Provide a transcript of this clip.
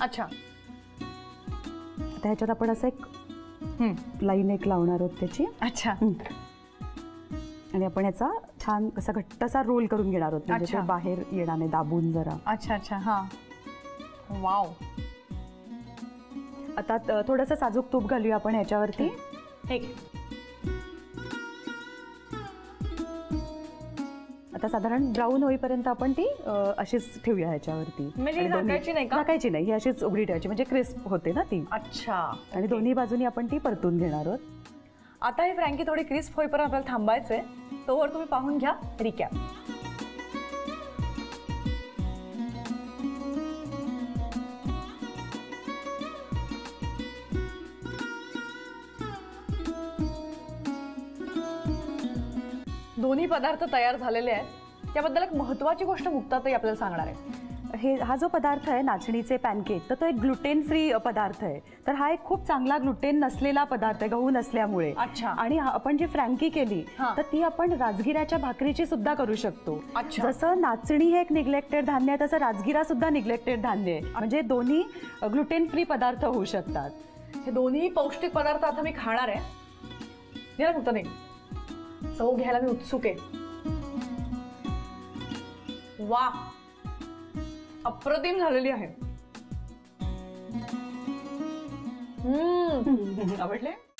अच्छा. आता ह्याच्यात आपण असं एक. लाईन एक लावणार आहोत त्याची. अच्छा. आणि आपण याचा छान असा घट्टसा रोल करून घेणार आहोत. म्हणजे बाहेर येणार नाही दाबून जरा. अच्छा अच्छा. हा. वाव. आता थोडंसं साजूक तूप घालूया आपण ह्याच्यावरती हे आता साधारण ब्राऊन होईपर्यंत आपण ती अशीच ठेवूया ह्याच्यावरती. म्हणजे झाकायची नाही? झाकायची नाही ही अशीच उघडी ठेवायची म्हणजे क्रिस्प होते ना ती. अच्छा आणि दोन्ही बाजूनी आपण ती परतून घेणार आहोत. आता ही फ्रँकी थोडी क्रिस्प होईपर्यंत आपल्याला थांबायचंय. तोवर तुम्ही पाहून घ्या रिकॅप दोन्ही पदार्थ तयार झालेले आहेत. त्याबद्दल एक महत्वाची गोष्ट मुक्ताताई आपल्याला सांगणार आहे. हे हा जो पदार्थ आहे नाचणीचे पॅनकेक तर तो एक ग्लुटेन फ्री पदार्थ आहे. तर हा एक खूप चांगला ग्लुटेन नसलेला पदार्थ आहे गहू नसल्यामुळे. अच्छा. आणि आपण जी फ्रँकी केली. तर ती आपण राजगिराच्या भाकरीची सुद्धा करू शकतो. जसं नाचणी हे एक निग्लेक्टेड धान्य आहे तसं राजगिरा सुद्धा निग्लेक्टेड धान्य आहे. म्हणजे दोन्ही ग्लुटेन फ्री पदार्थ होऊ शकतात. हे दोन्ही पौष्टिक पदार्थ आता मी खाणार आहे. नाही चव घ्यायला मी उत्सुक आहे. वा अप्रतिम झालेली आहे. हम्म. आवडले